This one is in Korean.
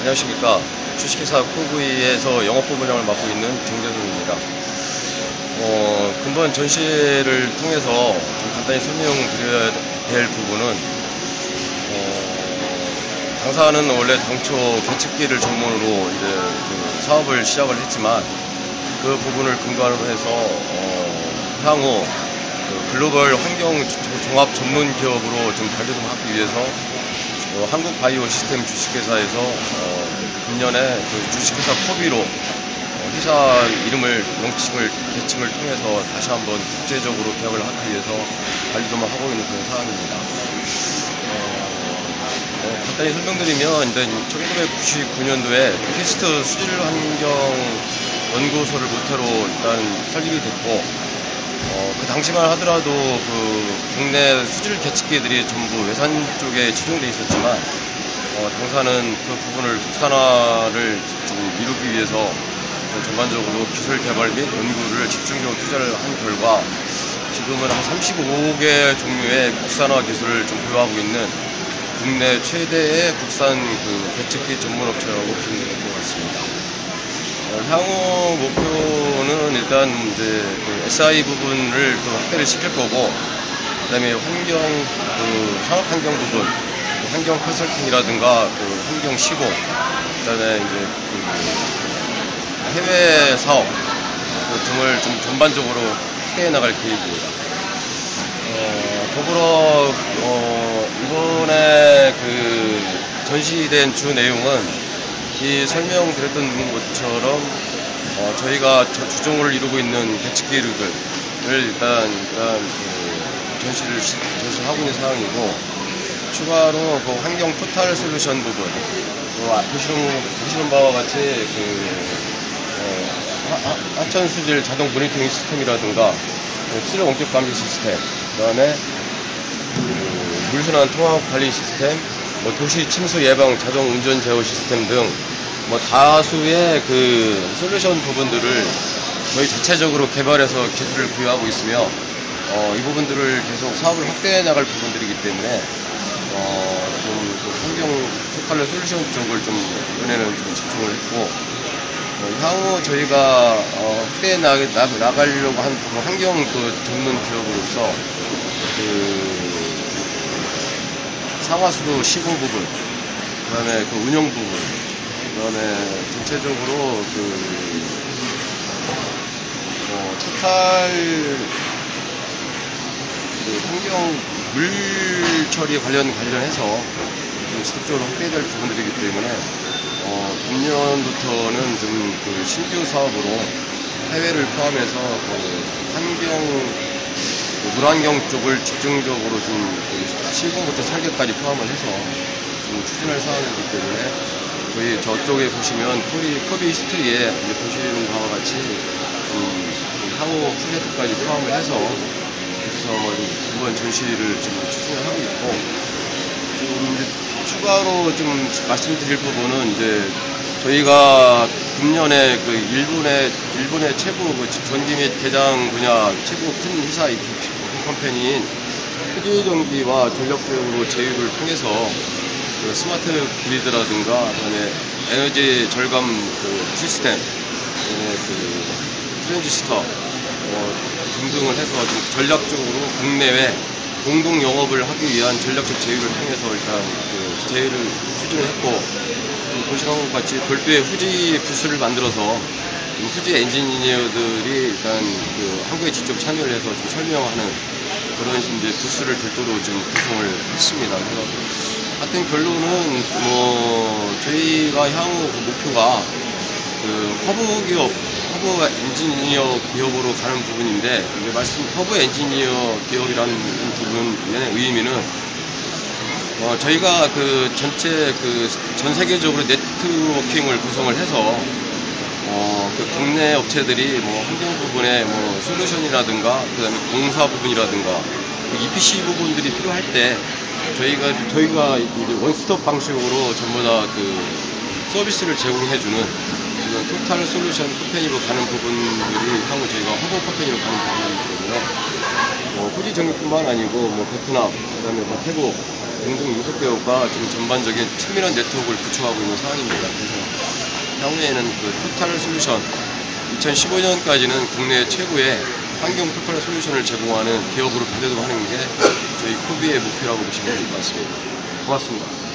안녕하십니까. 주식회사 코브이에서 영업부분장을 맡고 있는 정재동입니다. 어, 근본 전시회를 통해서 좀 간단히 설명드려야 될 부분은, 어, 당사는 원래 당초 계측기를 전문으로 이제 그 사업을 시작을 했지만, 그 부분을 근거로 해서, 어, 향후 그 글로벌 환경 종합 전문 기업으로 좀 발돋움하기 위해서 어, 한국 바이오 시스템 주식회사에서 어, 금년에 그 주식회사 코비로 어, 회사 이름을 명칭을 개칭을 통해서 다시 한번 국제적으로 개혁을 하기 위해서 발돋움을 하고 있는 그런 상황입니다. 어, 간단히 설명드리면 이제 1999년도에 퀘스트 수질 환경 연구소를 모태로 일단 설립이 됐고 어, 그 당시만 하더라도 그 국내 수질 계측기들이 전부 외산 쪽에 치중돼 있었지만 어, 당사는 그 부분을 국산화를 좀 이루기 위해서 전반적으로 기술 개발 및 연구를 집중적으로 투자를 한 결과 지금은 한 35개 종류의 국산화 기술을 좀 보유하고 있는 국내 최대의 국산 그 계측기 전문 업체라고 보시면 될 것 같습니다. 어, 향후 목표 는 일단 이제 그 SI 부분을 또 확대를 시킬 거고, 그 다음에 환경, 그 산업 환경 부분, 그 환경 컨설팅이라든가 그 환경 시공, 그 다음에 이제 그 해외 사업 그 등을 좀 전반적으로 확대해 나갈 계획입니다. 어, 더불어, 어, 이번에 그 전시된 주 내용은 이 설명드렸던 것처럼 어, 저희가 주종을 이루고 있는 계측기를 일단, 일단 그 전시를 전시하고 있는 상황이고 추가로 그 환경 토탈 솔루션 부분 그 보시는, 보시는 바와 같이 그 어, 하천 수질 자동 모니터링 시스템이라든가 수질 원격 감지 시스템 그다음에 그 물순환 통합 관리 시스템 뭐 도시 침수 예방 자동 운전 제어 시스템 등 뭐 다수의 그 솔루션 부분들을 저희 자체적으로 개발해서 기술을 부여하고 있으며 어, 이 부분들을 계속 사업을 확대해 나갈 부분들이기 때문에 어, 좀 그 환경 토탈 솔루션 쪽을 좀 이번에는 좀 집중을 했고 어, 향후 저희가 어, 확대해 나, 나, 나가려고 한그 환경 그 전문 기업으로서 그 상하수도 시공 부분, 그 다음에 그 운영 부분, 그 다음에 전체적으로 그, 어, 토탈, 그 환경 물 처리 관련, 관련해서 좀 지속적으로 확대될 부분들이기 때문에, 어, 금년부터는 좀 그 신규 사업으로 해외를 포함해서 그 환경 물환경 쪽을 집중적으로 좀 실공부터 설계까지 포함을 해서 좀 추진할 사항이기 때문에 저희 저쪽에 보시면 코비, 코비 히스토리에 보시는 바와 같이 음, 향후 프로젝트까지 포함을 해서 그래서 뭐 이번 전시를 좀 추진을 하고 있고 좀 추가로 좀 말씀드릴 부분은 이제 저희가 금년에 그 일본의 일본의 최고 그 전기 및 대장 분야 최고 큰 회사 company인 후지 전기와 전략적으로 제휴를 통해서 그 스마트 그리드라든가 그다음에 에너지 절감 그 시스템, 그 트랜지스터 어, 등등을 해서 좀 전략적으로 국내외 공동 영업을 하기 위한 전략적 제휴를 통해서 일단 그 제휴를 추진을 했고 보시는 것 같이 별도의 후지 부스를 만들어서 후지 엔지니어들이 일단 그 한국에 직접 참여를 해서 좀 설명하는 그런 이제 부스를 별도로 좀 구성을 했습니다. 그래서 하여튼 결론은 뭐 저희가 향후 그 목표가 그 허브 기업, 허브 엔지니어 기업으로 가는 부분인데 이제 말씀 허브 엔지니어 기업이라는 부분의 의미는 어, 저희가 그 전체 그 전 세계적으로 networking을 구성을 해서 어, 그 국내 업체들이 뭐 환경 부분에 뭐 솔루션이라든가 그다음에 공사 부분이라든가 그 EPC 부분들이 필요할 때 저희가 저희가 이제 원스톱 방식으로 전부 다 그 서비스를 제공해주는 이건 total solution company로 가는 부분들이 향후 저희가 허브 company로 가기 때문에 뭐 후지 전기뿐만 아니고 뭐 베트남, 그다음에 뭐 태국 등등 인석 배우가 지금 전반적인 친밀한 네트워크를 구축하고 있는 상황입니다. 그래서 향후에는 그 토탈 솔루션 2015년까지는 국내 최고의 환경 토탈 솔루션을 제공하는 기업으로 변대도 하는 게 저희 코비의 목표라고 보시면 될 것 같습니다. 고맙습니다.